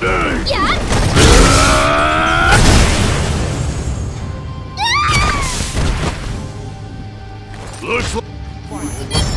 Yeah. Looks like...